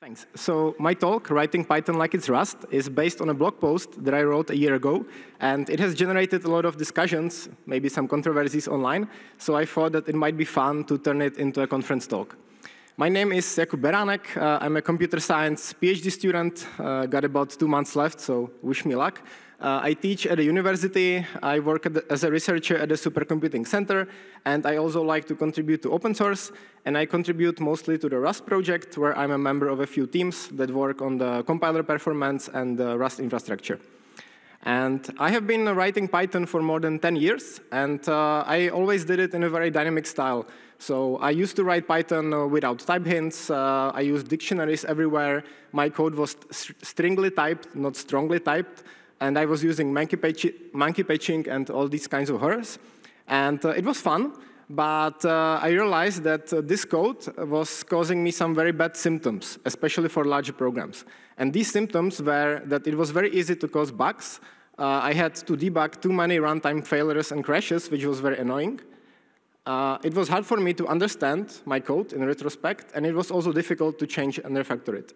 Thanks. So my talk, Writing Python Like It's Rust, is based on a blog post that I wrote a year ago, and it has generated a lot of discussions, maybe some controversies online, so I thought that it might be fun to turn it into a conference talk. My name is Jakub Beránek. Uh, I'm a computer science PhD student, uh, got about two months left, so wish me luck. Uh, I teach at a university, I work the, as a researcher at the Supercomputing Center, and I also like to contribute to open source, and I contribute mostly to the Rust project, where I'm a member of a few teams that work on the compiler performance and the Rust infrastructure. And I have been writing Python for more than 10 years, and uh, I always did it in a very dynamic style. So I used to write Python uh, without type hints. Uh, I used dictionaries everywhere. My code was stringly typed, not strongly typed and I was using monkey, monkey patching and all these kinds of horrors. And uh, it was fun, but uh, I realized that uh, this code was causing me some very bad symptoms, especially for larger programs. And these symptoms were that it was very easy to cause bugs. Uh, I had to debug too many runtime failures and crashes, which was very annoying. Uh, it was hard for me to understand my code in retrospect, and it was also difficult to change and refactor it.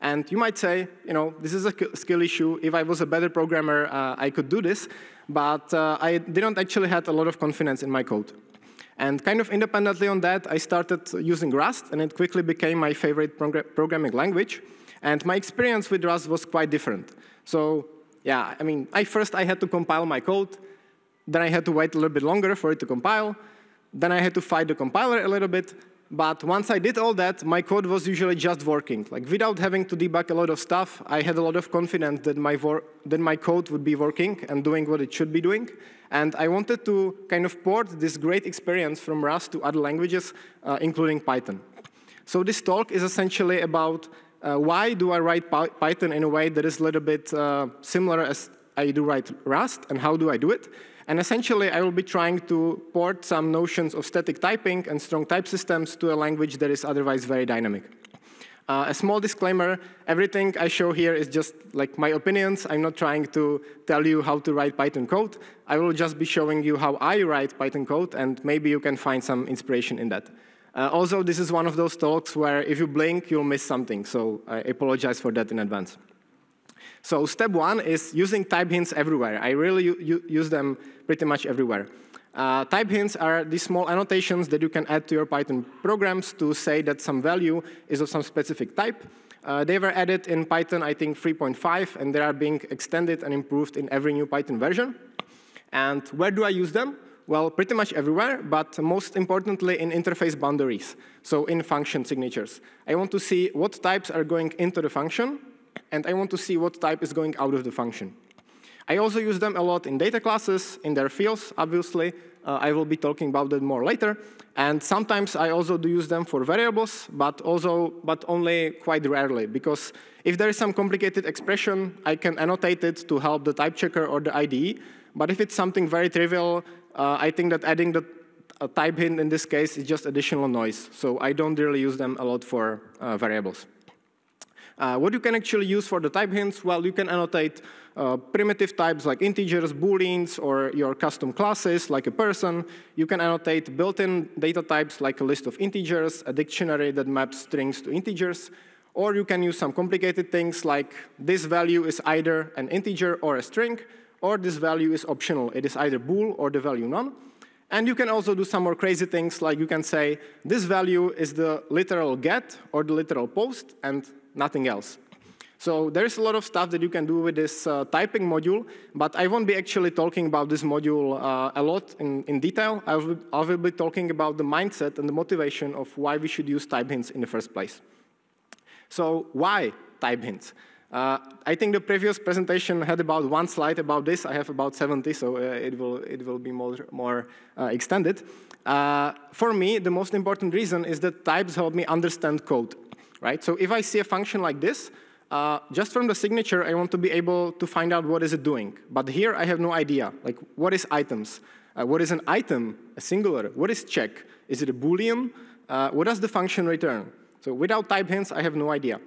And you might say, you know, this is a skill issue. If I was a better programmer, uh, I could do this. But uh, I didn't actually have a lot of confidence in my code. And kind of independently on that, I started using Rust, and it quickly became my favorite programming language. And my experience with Rust was quite different. So yeah, I mean, I first I had to compile my code. Then I had to wait a little bit longer for it to compile. Then I had to fight the compiler a little bit. But once I did all that, my code was usually just working. Like without having to debug a lot of stuff, I had a lot of confidence that my, that my code would be working and doing what it should be doing. And I wanted to kind of port this great experience from Rust to other languages, uh, including Python. So this talk is essentially about uh, why do I write Python in a way that is a little bit uh, similar as I do write Rust, and how do I do it? And essentially, I will be trying to port some notions of static typing and strong type systems to a language that is otherwise very dynamic. Uh, a small disclaimer, everything I show here is just like my opinions. I'm not trying to tell you how to write Python code. I will just be showing you how I write Python code, and maybe you can find some inspiration in that. Uh, also, this is one of those talks where if you blink, you'll miss something, so I apologize for that in advance. So step one is using type hints everywhere. I really use them pretty much everywhere. Uh, type hints are these small annotations that you can add to your Python programs to say that some value is of some specific type. Uh, they were added in Python, I think, 3.5, and they are being extended and improved in every new Python version. And where do I use them? Well, pretty much everywhere, but most importantly in interface boundaries, so in function signatures. I want to see what types are going into the function, and I want to see what type is going out of the function. I also use them a lot in data classes, in their fields, obviously. Uh, I will be talking about that more later. And sometimes I also do use them for variables, but also, but only quite rarely, because if there is some complicated expression, I can annotate it to help the type checker or the IDE. But if it's something very trivial, uh, I think that adding the type hint in this case is just additional noise. So I don't really use them a lot for uh, variables. Uh, what you can actually use for the type hints, well, you can annotate uh, primitive types like integers, booleans, or your custom classes like a person. You can annotate built-in data types like a list of integers, a dictionary that maps strings to integers, or you can use some complicated things like this value is either an integer or a string, or this value is optional. It is either bool or the value none. And you can also do some more crazy things, like you can say, this value is the literal get or the literal post, and nothing else. So there's a lot of stuff that you can do with this uh, typing module, but I won't be actually talking about this module uh, a lot in, in detail. I will, I will, be talking about the mindset and the motivation of why we should use type hints in the first place. So why type hints? Uh, I think the previous presentation had about one slide about this. I have about 70, so uh, it, will, it will be more, more uh, extended. Uh, for me, the most important reason is that types help me understand code right? So if I see a function like this, uh, just from the signature, I want to be able to find out what is it doing. But here, I have no idea. Like, what is items? Uh, what is an item, a singular? What is check? Is it a Boolean? Uh, what does the function return? So without type hints, I have no idea.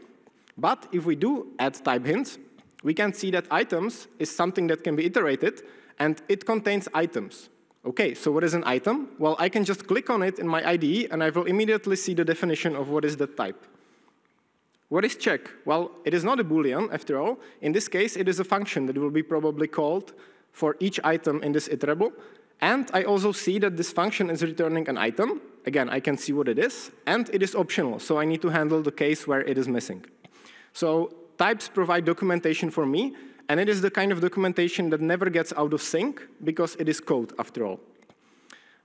But if we do add type hints, we can see that items is something that can be iterated, and it contains items. OK, so what is an item? Well, I can just click on it in my IDE, and I will immediately see the definition of what is the type. What is check? Well, it is not a Boolean, after all. In this case, it is a function that will be probably called for each item in this iterable. And I also see that this function is returning an item. Again, I can see what it is. And it is optional, so I need to handle the case where it is missing. So types provide documentation for me, and it is the kind of documentation that never gets out of sync because it is code, after all.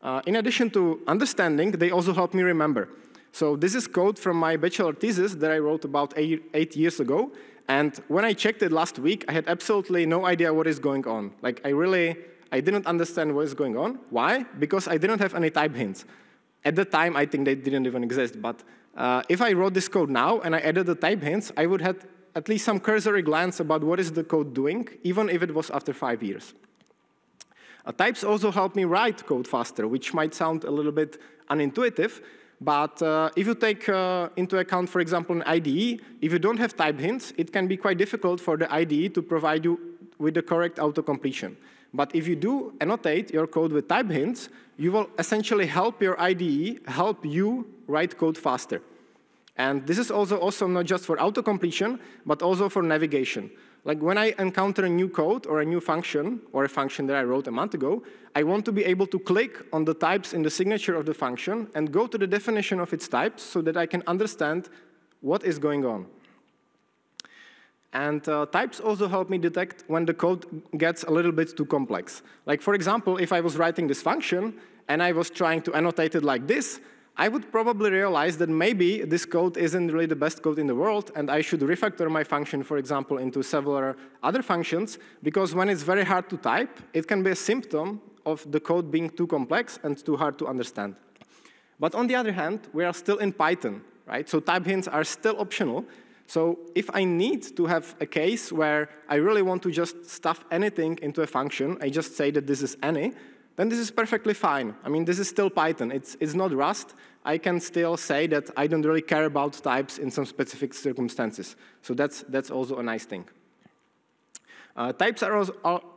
Uh, in addition to understanding, they also help me remember. So this is code from my bachelor thesis that I wrote about eight, eight years ago. And when I checked it last week, I had absolutely no idea what is going on. Like, I really, I didn't understand what is going on. Why? Because I didn't have any type hints. At the time, I think they didn't even exist. But uh, if I wrote this code now and I added the type hints, I would have at least some cursory glance about what is the code doing, even if it was after five years. Uh, types also help me write code faster, which might sound a little bit unintuitive, but uh, if you take uh, into account, for example, an IDE, if you don't have type hints, it can be quite difficult for the IDE to provide you with the correct auto-completion. But if you do annotate your code with type hints, you will essentially help your IDE help you write code faster. And this is also awesome not just for auto-completion, but also for navigation. Like when I encounter a new code or a new function, or a function that I wrote a month ago, I want to be able to click on the types in the signature of the function and go to the definition of its types so that I can understand what is going on. And uh, types also help me detect when the code gets a little bit too complex. Like for example, if I was writing this function and I was trying to annotate it like this, I would probably realize that maybe this code isn't really the best code in the world, and I should refactor my function, for example, into several other functions, because when it's very hard to type, it can be a symptom of the code being too complex and too hard to understand. But on the other hand, we are still in Python, right? So type hints are still optional. So if I need to have a case where I really want to just stuff anything into a function, I just say that this is any, then this is perfectly fine. I mean, this is still Python. It's, it's not Rust. I can still say that I don't really care about types in some specific circumstances. So that's, that's also a nice thing. Uh, types are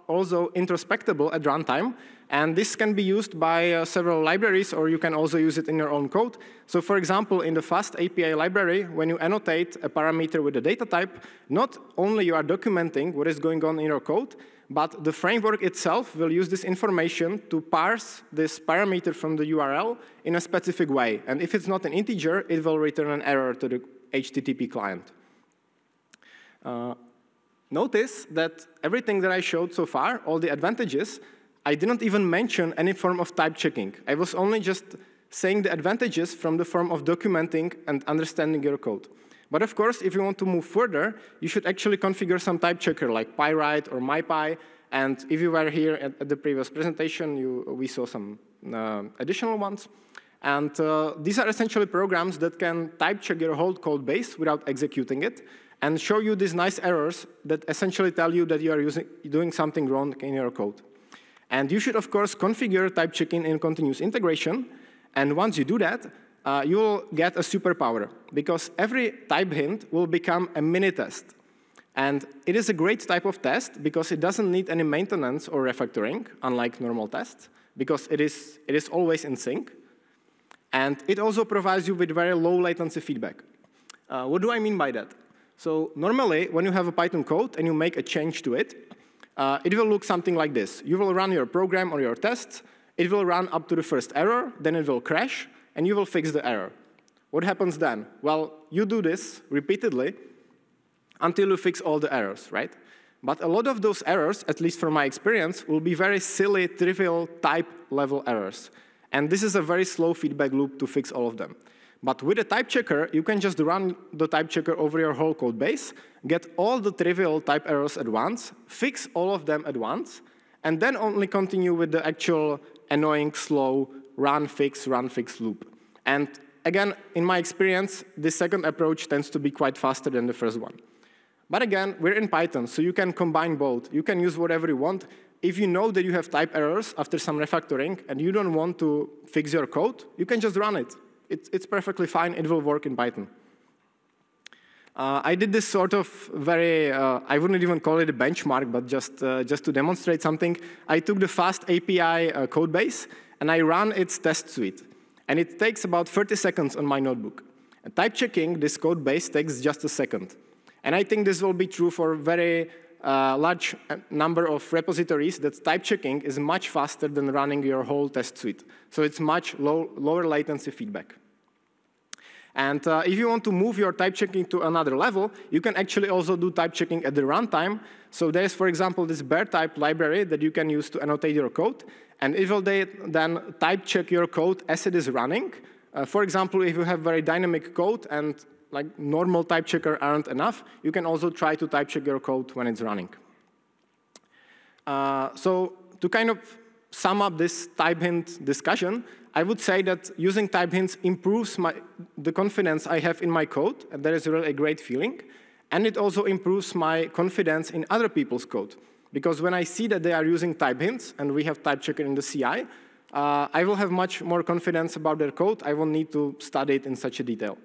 also, introspectable at runtime, and this can be used by uh, several libraries, or you can also use it in your own code. So for example, in the FastAPI library, when you annotate a parameter with a data type, not only you are documenting what is going on in your code, but the framework itself will use this information to parse this parameter from the URL in a specific way. And if it's not an integer, it will return an error to the HTTP client. Uh, notice that everything that I showed so far, all the advantages, I didn't even mention any form of type checking. I was only just saying the advantages from the form of documenting and understanding your code. But of course, if you want to move further, you should actually configure some type checker like Pyright or MyPy. And if you were here at, at the previous presentation, you, we saw some uh, additional ones. And uh, these are essentially programs that can type check your whole code base without executing it and show you these nice errors that essentially tell you that you are using, doing something wrong in your code. And you should, of course, configure type checking in continuous integration. And once you do that, uh, you will get a superpower because every type hint will become a mini test. And it is a great type of test because it doesn't need any maintenance or refactoring, unlike normal tests, because it is, it is always in sync. And it also provides you with very low latency feedback. Uh, what do I mean by that? So normally, when you have a Python code and you make a change to it, uh, it will look something like this. You will run your program or your test. It will run up to the first error, then it will crash, and you will fix the error. What happens then? Well, you do this repeatedly until you fix all the errors, right? But a lot of those errors, at least from my experience, will be very silly, trivial type level errors. And this is a very slow feedback loop to fix all of them. But with a type checker, you can just run the type checker over your whole code base, get all the trivial type errors at once, fix all of them at once, and then only continue with the actual annoying, slow, run, fix, run, fix loop. And again, in my experience, this second approach tends to be quite faster than the first one. But again, we're in Python, so you can combine both. You can use whatever you want. If you know that you have type errors after some refactoring and you don't want to fix your code, you can just run it. It's, it's perfectly fine. It will work in Python. Uh, I did this sort of very, uh, I wouldn't even call it a benchmark, but just, uh, just to demonstrate something. I took the FastAPI uh, code base and I run its test suite. And it takes about 30 seconds on my notebook. And type checking this code base takes just a second. And I think this will be true for a very uh, large uh, number of repositories that type checking is much faster than running your whole test suite. So it's much low, lower latency feedback. And uh, if you want to move your type checking to another level, you can actually also do type checking at the runtime. So there's, for example, this beartype library that you can use to annotate your code. And it will then type check your code as it is running. Uh, for example, if you have very dynamic code and like normal type checker aren't enough, you can also try to type check your code when it's running. Uh, so to kind of sum up this type hint discussion, I would say that using type hints improves my, the confidence I have in my code, and that is really a great feeling. And it also improves my confidence in other people's code. Because when I see that they are using type hints, and we have type checker in the CI, uh, I will have much more confidence about their code. I won't need to study it in such a detail.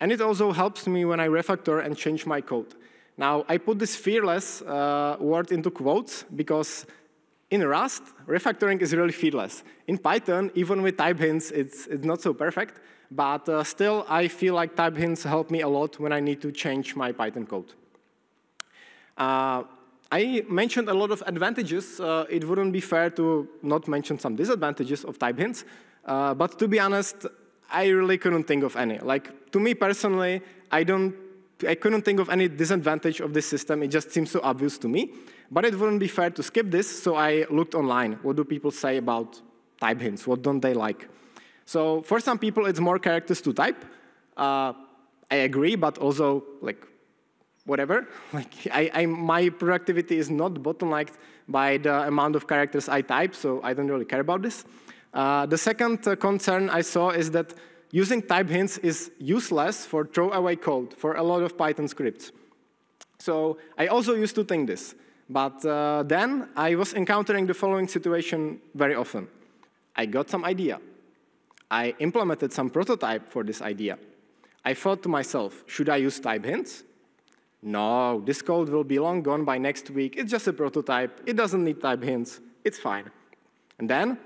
And it also helps me when I refactor and change my code. Now, I put this fearless uh, word into quotes because in Rust, refactoring is really fearless. In Python, even with type hints, it's, it's not so perfect. But uh, still, I feel like type hints help me a lot when I need to change my Python code. I mentioned a lot of advantages. Uh, it wouldn't be fair to not mention some disadvantages of type hints. Uh, but to be honest, I really couldn't think of any. Like, to me personally, I don't I couldn't think of any disadvantage of this system. It just seems so obvious to me. But it wouldn't be fair to skip this, so I looked online. What do people say about type hints? What don't they like? So for some people, it's more characters to type. Uh, I agree, but also, like, whatever. Like, I, I, my productivity is not bottlenecked by the amount of characters I type, so I don't really care about this. Uh, the second uh, concern I saw is that using type hints is useless for throwaway code for a lot of Python scripts. So I also used to think this. But uh, then I was encountering the following situation very often. I got some idea. I implemented some prototype for this idea. I thought to myself, should I use type hints? No, this code will be long gone by next week. It's just a prototype. It doesn't need type hints. It's fine. And then,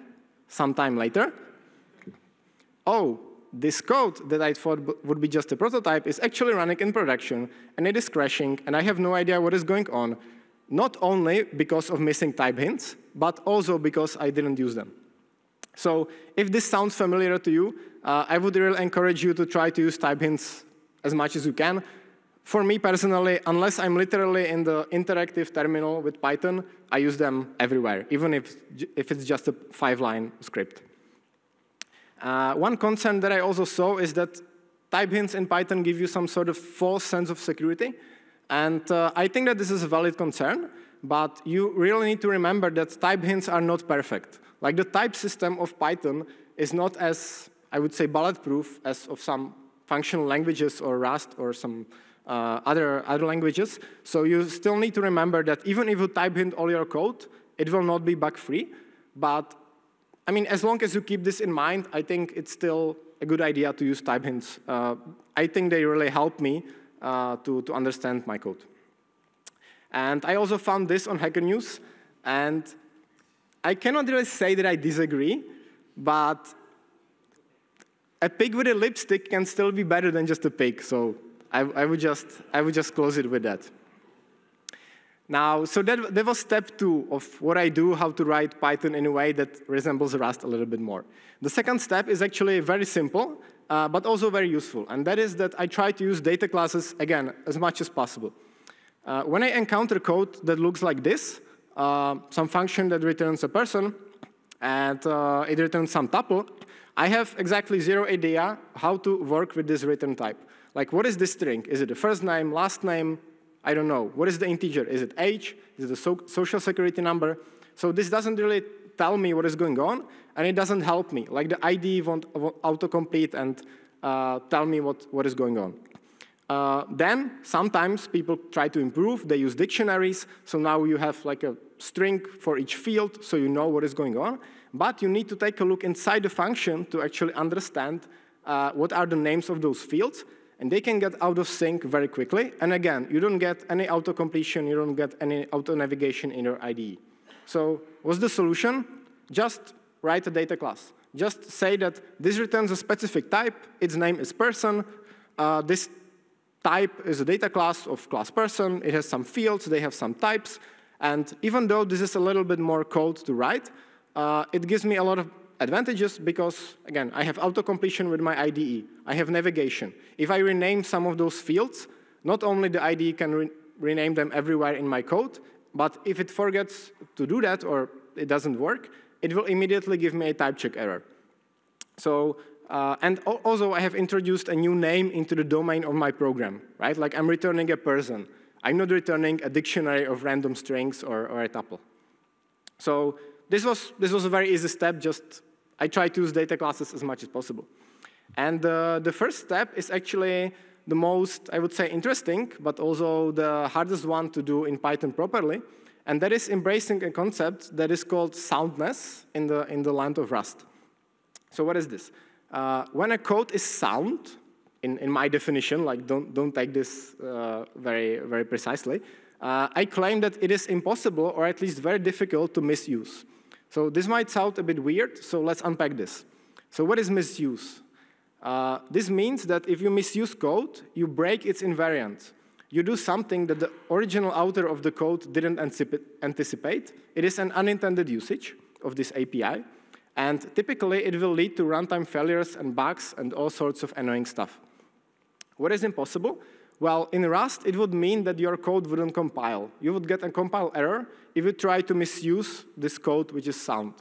sometime later, oh, this code that I thought would be just a prototype is actually running in production, and it is crashing, and I have no idea what is going on, not only because of missing type hints, but also because I didn't use them. So if this sounds familiar to you, uh, I would really encourage you to try to use type hints as much as you can. For me personally, unless I'm literally in the interactive terminal with Python, I use them everywhere, even if, if it's just a five-line script. Uh, one concern that I also saw is that type hints in Python give you some sort of false sense of security. And uh, I think that this is a valid concern, but you really need to remember that type hints are not perfect. Like the type system of Python is not as, I would say, bulletproof as of some functional languages or Rust or some uh, other, other languages. So you still need to remember that even if you type hint all your code, it will not be bug-free. But I mean, as long as you keep this in mind, I think it's still a good idea to use type hints. Uh, I think they really help me uh, to, to understand my code. And I also found this on Hacker News, and I cannot really say that I disagree, but a pig with a lipstick can still be better than just a pig, so I, I would, just, I would just close it with that. Now, so that, that was step two of what I do, how to write Python in a way that resembles Rust a little bit more. The second step is actually very simple, uh, but also very useful, and that is that I try to use data classes, again, as much as possible. Uh, when I encounter code that looks like this, uh, some function that returns a person, and uh, it returns some tuple, I have exactly zero idea how to work with this return type. Like, what is this string? Is it the first name, last name, I don't know. What is the integer? Is it age? Is it the so social security number? So this doesn't really tell me what is going on, and it doesn't help me. Like the IDE won't, won't autocomplete and uh, tell me what, what is going on. Uh, then sometimes people try to improve. They use dictionaries. So now you have like a string for each field, so you know what is going on. But you need to take a look inside the function to actually understand uh, what are the names of those fields and they can get out of sync very quickly. And again, you don't get any auto-completion, you don't get any auto-navigation in your IDE. So what's the solution? Just write a data class. Just say that this returns a specific type, its name is person, uh, this type is a data class of class person. It has some fields, they have some types. And even though this is a little bit more code to write, uh, it gives me a lot of advantages because, again, I have auto-completion with my IDE. I have navigation. If I rename some of those fields, not only the IDE can re rename them everywhere in my code, but if it forgets to do that or it doesn't work, it will immediately give me a type check error. So, uh, and also I have introduced a new name into the domain of my program, right? Like I'm returning a person. I'm not returning a dictionary of random strings or, or a tuple. So this was, this was a very easy step, just I try to use data classes as much as possible. And uh, the first step is actually the most, I would say, interesting, but also the hardest one to do in Python properly. And that is embracing a concept that is called soundness in the, in the land of Rust. So what is this? Uh, when a code is sound, in, in my definition, like don't, don't take this uh, very, very precisely, uh, I claim that it is impossible or at least very difficult to misuse. So this might sound a bit weird, so let's unpack this. So what is misuse? Uh, this means that if you misuse code, you break its invariant. You do something that the original author of the code didn't anticipate. It is an unintended usage of this API. And typically, it will lead to runtime failures and bugs and all sorts of annoying stuff. What is impossible? Well, in Rust, it would mean that your code wouldn't compile. You would get a compile error if you try to misuse this code, which is sound.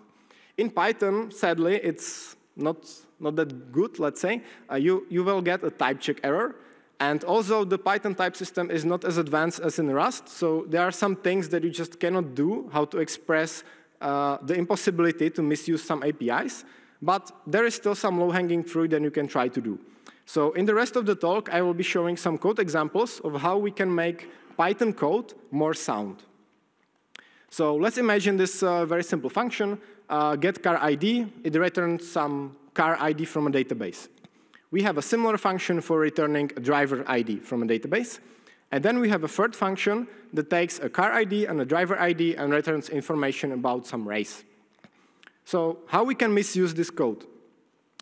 In Python, sadly, it's not not that good, let's say, uh, you, you will get a type check error. And also, the Python type system is not as advanced as in Rust, so there are some things that you just cannot do, how to express uh, the impossibility to misuse some APIs. But there is still some low-hanging fruit that you can try to do. So in the rest of the talk, I will be showing some code examples of how we can make Python code more sound. So let's imagine this uh, very simple function, uh, get car ID. It returns some car ID from a database. We have a similar function for returning a driver ID from a database. And then we have a third function that takes a car ID and a driver ID and returns information about some race. So how we can misuse this code?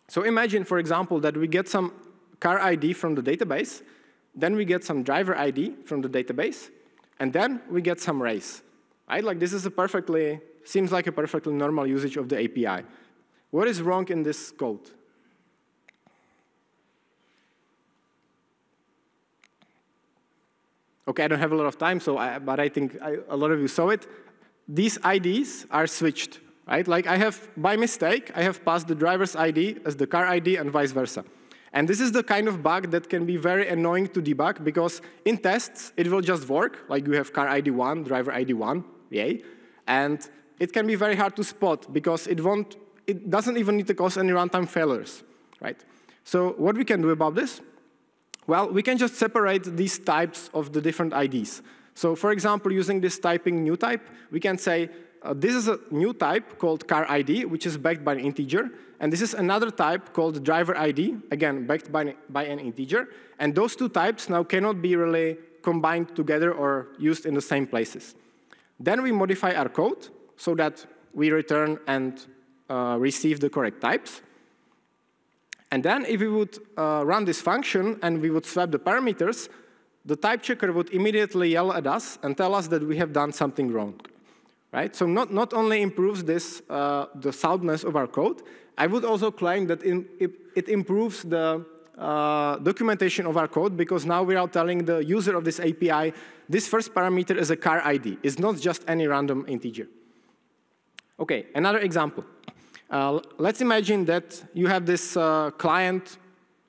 So imagine, for example, that we get some car ID from the database, then we get some driver ID from the database, and then we get some race. Right? Like this is a perfectly, seems like a perfectly normal usage of the API. What is wrong in this code? Okay, I don't have a lot of time, so I, but I think I, a lot of you saw it. These IDs are switched, right? Like I have, by mistake, I have passed the driver's ID as the car ID and vice versa. And this is the kind of bug that can be very annoying to debug because in tests, it will just work, like you have car ID 1, driver ID 1, yay. And it can be very hard to spot because it won't it doesn't even need to cause any runtime failures, right? So what we can do about this? Well, we can just separate these types of the different IDs. So for example, using this typing new type, we can say, uh, this is a new type called car ID, which is backed by an integer. And this is another type called driver ID, again, backed by, by an integer. And those two types now cannot be really combined together or used in the same places. Then we modify our code so that we return and uh, receive the correct types. And then if we would uh, run this function and we would swap the parameters, the type checker would immediately yell at us and tell us that we have done something wrong. Right? So not, not only improves this, uh, the soundness of our code, I would also claim that in, it, it, improves the uh, documentation of our code because now we are telling the user of this API, this first parameter is a car ID. It's not just any random integer. Okay, another example. Uh, let's imagine that you have this uh, client.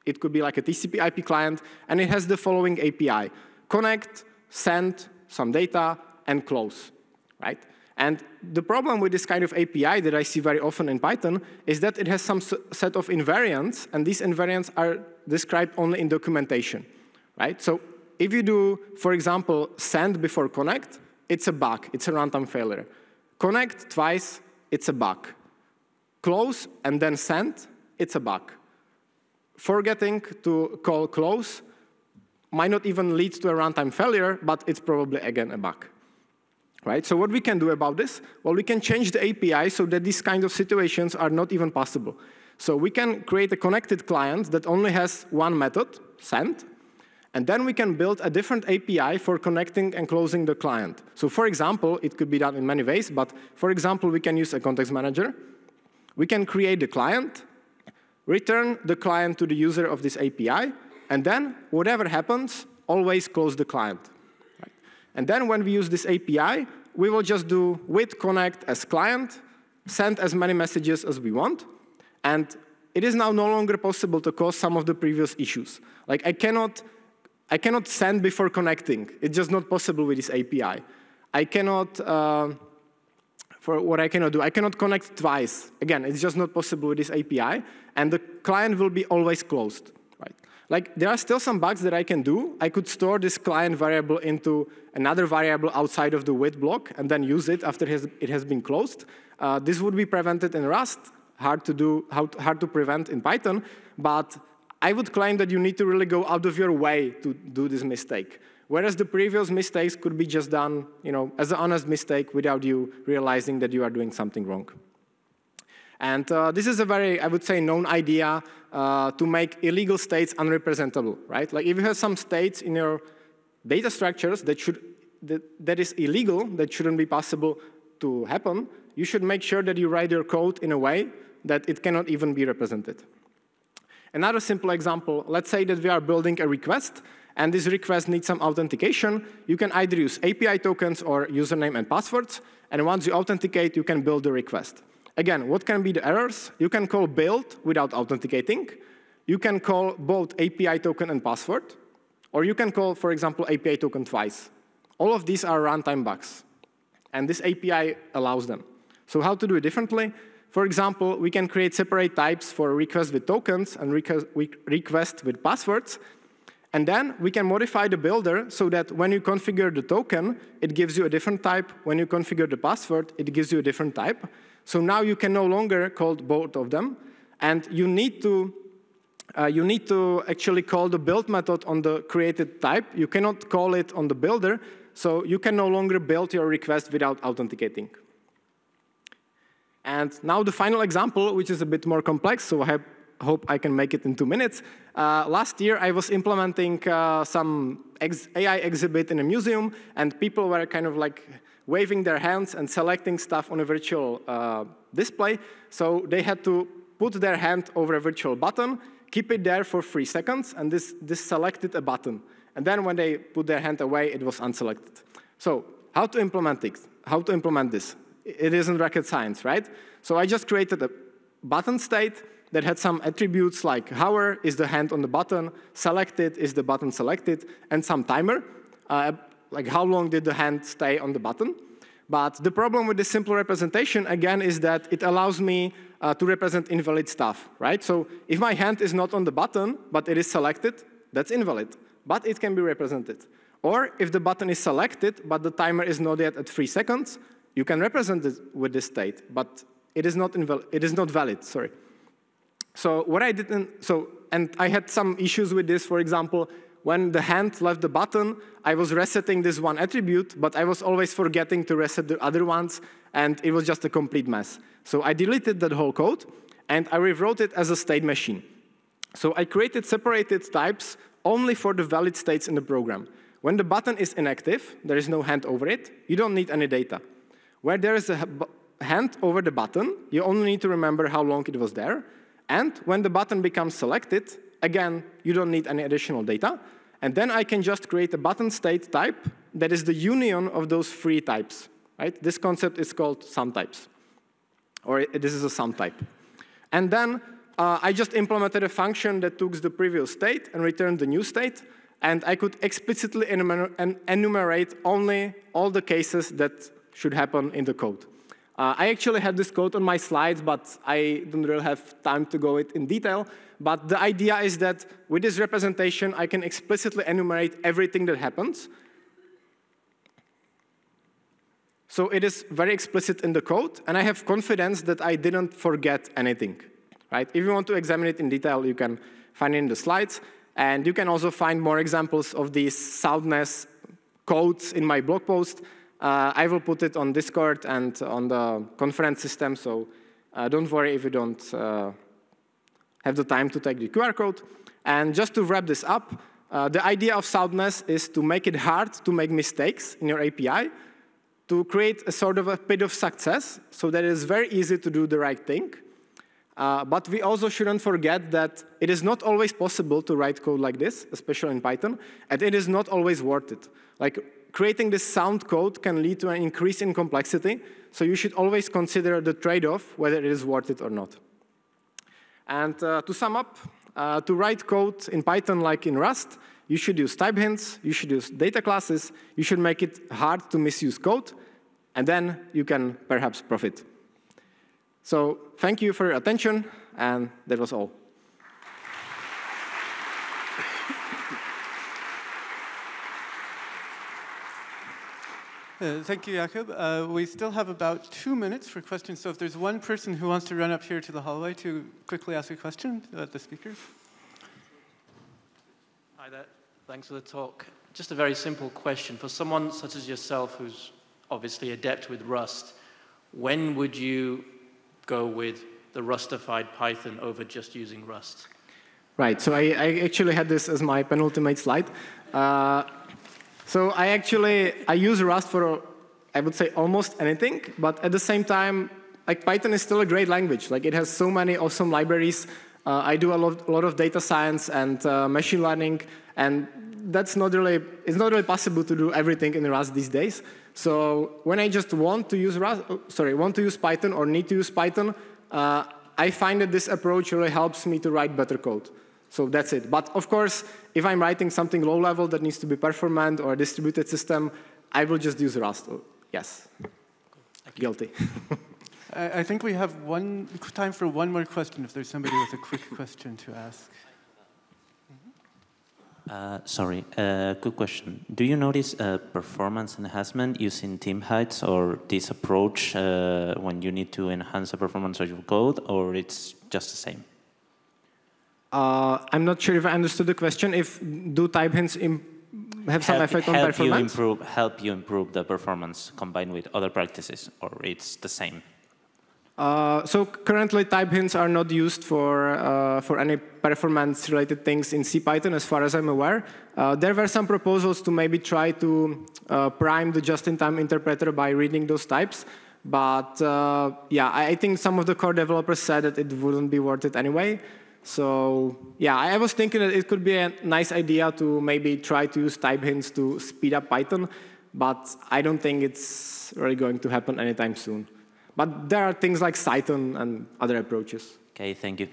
It could be like a TCP IP client, and it has the following API. Connect, send some data, and close, right? And the problem with this kind of API that I see very often in Python is that it has some set of invariants, and these invariants are described only in documentation, right? So if you do, for example, send before connect, it's a bug, it's a runtime failure. Connect twice, it's a bug close and then send, it's a bug. Forgetting to call close might not even lead to a runtime failure, but it's probably, again, a bug. Right? So what we can do about this? Well, we can change the API so that these kind of situations are not even possible. So we can create a connected client that only has one method, send, and then we can build a different API for connecting and closing the client. So for example, it could be done in many ways, but for example, we can use a context manager. We can create the client, return the client to the user of this API, and then whatever happens, always close the client. And then when we use this API, we will just do with connect as client, send as many messages as we want, and it is now no longer possible to cause some of the previous issues. Like I cannot, I cannot send before connecting. It's just not possible with this API. I cannot, uh, for what I cannot do, I cannot connect twice. Again, it's just not possible with this API, and the client will be always closed. Like there are still some bugs that I can do. I could store this client variable into another variable outside of the with block and then use it after it has been closed. Uh, this would be prevented in Rust hard to do, hard to prevent in Python, but I would claim that you need to really go out of your way to do this mistake. Whereas the previous mistakes could be just done you know, as an honest mistake without you realizing that you are doing something wrong. And uh, this is a very, I would say, known idea uh, to make illegal states unrepresentable, right? Like if you have some states in your data structures that, should, that, that is illegal, that shouldn't be possible to happen, you should make sure that you write your code in a way that it cannot even be represented. Another simple example, let's say that we are building a request, and this request needs some authentication. You can either use API tokens or username and passwords, and once you authenticate, you can build the request. Again, what can be the errors? You can call build without authenticating. You can call both API token and password, or you can call, for example, API token twice. All of these are runtime bugs, and this API allows them. So how to do it differently? For example, we can create separate types for request with tokens and request with passwords. And then we can modify the builder so that when you configure the token, it gives you a different type. When you configure the password, it gives you a different type. So now you can no longer call both of them. And you need to, uh, you need to actually call the build method on the created type. You cannot call it on the builder. So you can no longer build your request without authenticating. And now the final example, which is a bit more complex, so I hope I can make it in two minutes. Uh, last year, I was implementing uh, some ex AI exhibit in a museum, and people were kind of like waving their hands and selecting stuff on a virtual uh, display. So they had to put their hand over a virtual button, keep it there for three seconds, and this, this selected a button. And then when they put their hand away, it was unselected. So how to implement it? How to implement this? it isn't rocket science, right? So I just created a button state that had some attributes like hover is the hand on the button, selected is the button selected, and some timer, uh, like how long did the hand stay on the button. But the problem with this simple representation, again, is that it allows me uh, to represent invalid stuff, right? So if my hand is not on the button, but it is selected, that's invalid, but it can be represented. Or if the button is selected, but the timer is not yet at three seconds, you can represent it with this state, but it is not, it is not valid, sorry. So what I didn't, so, and I had some issues with this, for example, when the hand left the button, I was resetting this one attribute, but I was always forgetting to reset the other ones, and it was just a complete mess. So I deleted that whole code, and I rewrote it as a state machine. So I created separated types only for the valid states in the program. When the button is inactive, there is no hand over it, you don't need any data. Where there is a hand over the button, you only need to remember how long it was there. And when the button becomes selected, again, you don't need any additional data. And then I can just create a button state type that is the union of those three types. Right? This concept is called sum types. Or this is a sum type. And then uh, I just implemented a function that took the previous state and returned the new state. And I could explicitly enumerate only all the cases that should happen in the code. Uh, I actually have this code on my slides, but I don't really have time to go it in detail. But the idea is that with this representation, I can explicitly enumerate everything that happens. So it is very explicit in the code, and I have confidence that I didn't forget anything. Right? If you want to examine it in detail, you can find it in the slides. And you can also find more examples of these soundness codes in my blog post. Uh, I will put it on Discord and on the conference system, so uh, don't worry if you don't uh, have the time to take the QR code. And just to wrap this up, uh, the idea of soundness is to make it hard to make mistakes in your API, to create a sort of a pit of success so that it is very easy to do the right thing. Uh, but we also shouldn't forget that it is not always possible to write code like this, especially in Python, and it is not always worth it. Like creating this sound code can lead to an increase in complexity, so you should always consider the trade-off, whether it is worth it or not. And uh, to sum up, uh, to write code in Python like in Rust, you should use type hints, you should use data classes, you should make it hard to misuse code, and then you can perhaps profit. So thank you for your attention, and that was all. Uh, thank you, Jakub. Uh, we still have about two minutes for questions, so if there's one person who wants to run up here to the hallway to quickly ask a question at the speakers. Hi there. Thanks for the talk. Just a very simple question. For someone such as yourself who's obviously adept with Rust, when would you go with the Rustified Python over just using Rust? Right, so I, I actually had this as my penultimate slide. Uh, so I actually, I use Rust for, I would say, almost anything, but at the same time, like Python is still a great language. Like it has so many awesome libraries. Uh, I do a lot, a lot, of data science and uh, machine learning, and that's not really, it's not really possible to do everything in Rust these days. So when I just want to use Rust, oh, sorry, want to use Python or need to use Python, uh, I find that this approach really helps me to write better code. So that's it. But of course, if I'm writing something low level that needs to be performant or a distributed system, I will just use Rust. Yes. Guilty. I think we have one time for one more question if there's somebody with a quick question to ask. Uh, sorry, uh, good question. Do you notice a performance enhancement using type hints or this approach uh, when you need to enhance the performance of your code, or it's just the same? Uh, I'm not sure if I understood the question. If do type hints have some help, effect on help performance? You improve, help you improve the performance combined with other practices, or it's the same? Uh, so currently, type hints are not used for uh, for any performance-related things in CPython, as far as I'm aware. Uh, there were some proposals to maybe try to uh, prime the just-in-time interpreter by reading those types, but uh, yeah, I, I think some of the core developers said that it wouldn't be worth it anyway. So yeah, I was thinking that it could be a nice idea to maybe try to use type hints to speed up Python, but I don't think it's really going to happen anytime soon. But there are things like Cython and other approaches. Okay, thank you.